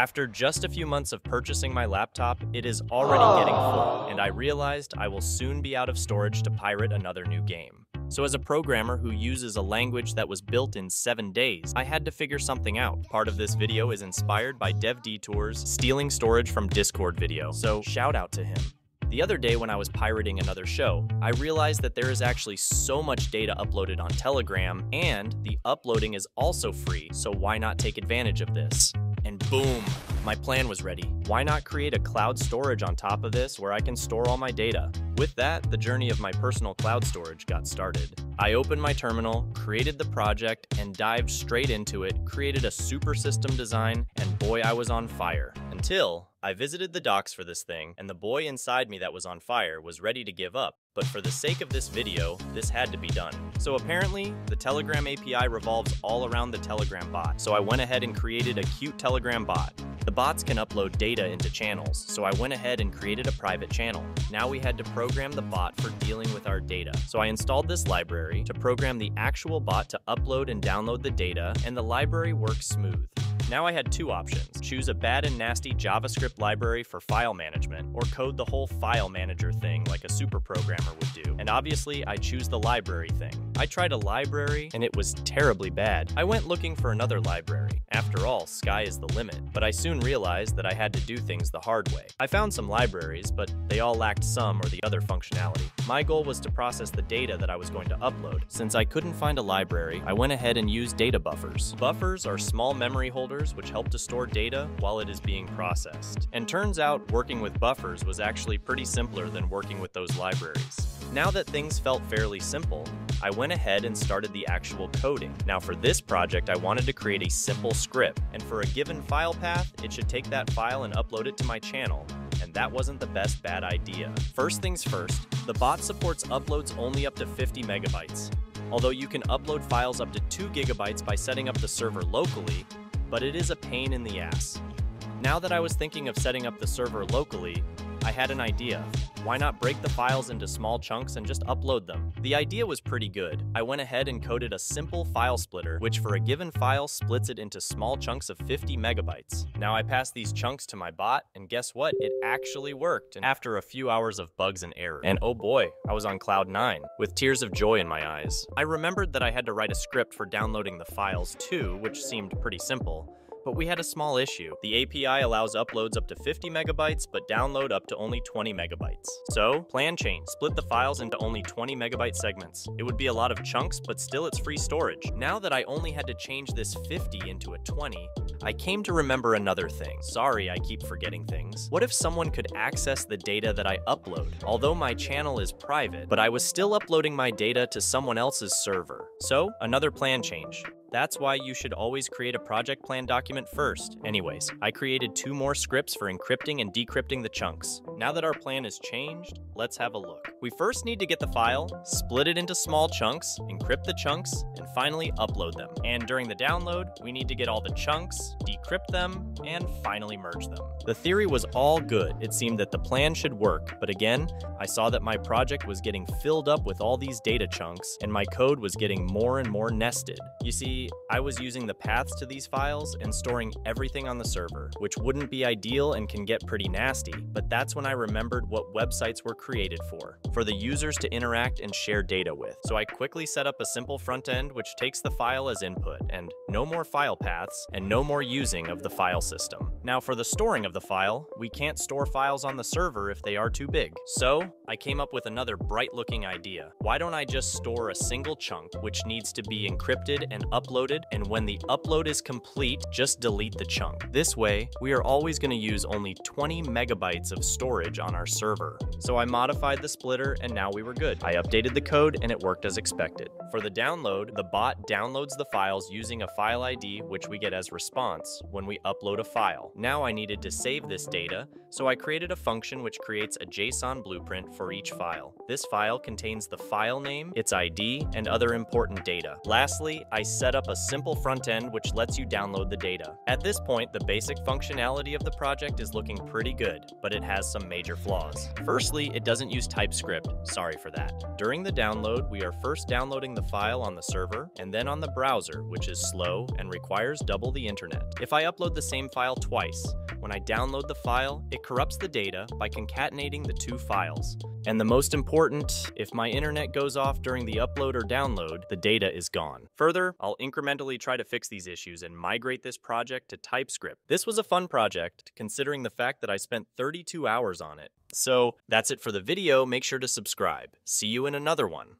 After just a few months of purchasing my laptop, it is already getting full, and I realized I will soon be out of storage to pirate another new game. So as a programmer who uses a language that was built in 7 days, I had to figure something out. Part of this video is inspired by Dev Detour's stealing storage from Discord video, so shout out to him. The other day when I was pirating another show, I realized that there is actually so much data uploaded on Telegram, and the uploading is also free, so why not take advantage of this? Boom, my plan was ready. Why not create a cloud storage on top of this where I can store all my data? With that, the journey of my personal cloud storage got started. I opened my terminal, created the project, and dived straight into it, created a super system design, and boy, I was on fire. Until I visited the docs for this thing, and the boy inside me that was on fire was ready to give up, but for the sake of this video, this had to be done. So apparently, the Telegram API revolves all around the Telegram bot, so I went ahead and created a cute Telegram bot. The bots can upload data into channels, so I went ahead and created a private channel. Now we had to program the bot for dealing with our data. So I installed this library to program the actual bot to upload and download the data, and the library works smooth. Now I had two options choose a bad and nasty JavaScript library for file management, or code the whole file manager thing like a super programmer would do. And obviously, I choose the library thing. I tried a library, and it was terribly bad. I went looking for another library. After all, sky is the limit. But I soon realized that I had to do things the hard way. I found some libraries, but they all lacked some or the other functionality. My goal was to process the data that I was going to upload. Since I couldn't find a library, I went ahead and used data buffers. Buffers are small memory holders which help to store data while it is being processed. And turns out working with buffers was actually pretty simpler than working with those libraries. Now that things felt fairly simple, I went ahead and started the actual coding. Now for this project, I wanted to create a simple script, and for a given file path, it should take that file and upload it to my channel, and that wasn't the best bad idea. First things first, the bot supports uploads only up to 50 megabytes. Although you can upload files up to 2 gigabytes by setting up the server locally, but it is a pain in the ass. Now that I was thinking of setting up the server locally, I had an idea. Why not break the files into small chunks and just upload them? The idea was pretty good. I went ahead and coded a simple file splitter, which for a given file splits it into small chunks of 50 megabytes. Now I pass these chunks to my bot, and guess what? It actually worked, and after a few hours of bugs and errors. And oh boy, I was on cloud 9, with tears of joy in my eyes. I remembered that I had to write a script for downloading the files too, which seemed pretty simple, but we had a small issue. The API allows uploads up to 50 megabytes, but download up to only 20 megabytes. So, plan change, split the files into only 20 megabyte segments. It would be a lot of chunks, but still it's free storage. Now that I only had to change this 50 into a 20, I came to remember another thing. Sorry, I keep forgetting things. What if someone could access the data that I upload? Although my channel is private, but I was still uploading my data to someone else's server. So, another plan change. That's why you should always create a project plan document first. Anyways, I created two more scripts for encrypting and decrypting the chunks. Now that our plan is changed, let's have a look. We first need to get the file, split it into small chunks, encrypt the chunks, and finally upload them. And during the download, we need to get all the chunks, decrypt them, and finally merge them. The theory was all good. It seemed that the plan should work, but again, I saw that my project was getting filled up with all these data chunks, and my code was getting more and more nested. You see, I was using the paths to these files and storing everything on the server, which wouldn't be ideal and can get pretty nasty, but that's when I remembered what websites were created for, for the users to interact and share data with. So I quickly set up a simple front end which takes the file as input, and no more file paths, and no more using of the file system. Now for the storing of the file, we can't store files on the server if they are too big. So I came up with another bright looking idea. Why don't I just store a single chunk which needs to be encrypted and uploaded and when the upload is complete, just delete the chunk. This way, we are always going to use only 20 megabytes of storage on our server. So I modified the splitter and now we were good. I updated the code and it worked as expected. For the download, the bot downloads the files using a file ID which we get as response when we upload a file. Now I needed to save this data, so I created a function which creates a JSON blueprint for each file. This file contains the file name, its ID, and other important data. Lastly, I set up a simple front end which lets you download the data. At this point, the basic functionality of the project is looking pretty good, but it has some major flaws. Firstly, it doesn't use TypeScript, sorry for that. During the download, we are first downloading the file on the server, and then on the browser, which is slow and requires double the internet. If I upload the same file twice, when I download the file, it corrupts the data by concatenating the two files. And the most important, if my internet goes off during the upload or download, the data is gone. Further, I'll incrementally try to fix these issues and migrate this project to TypeScript. This was a fun project, considering the fact that I spent 32 hours on it. So, that's it for the video. Make sure to subscribe. See you in another one.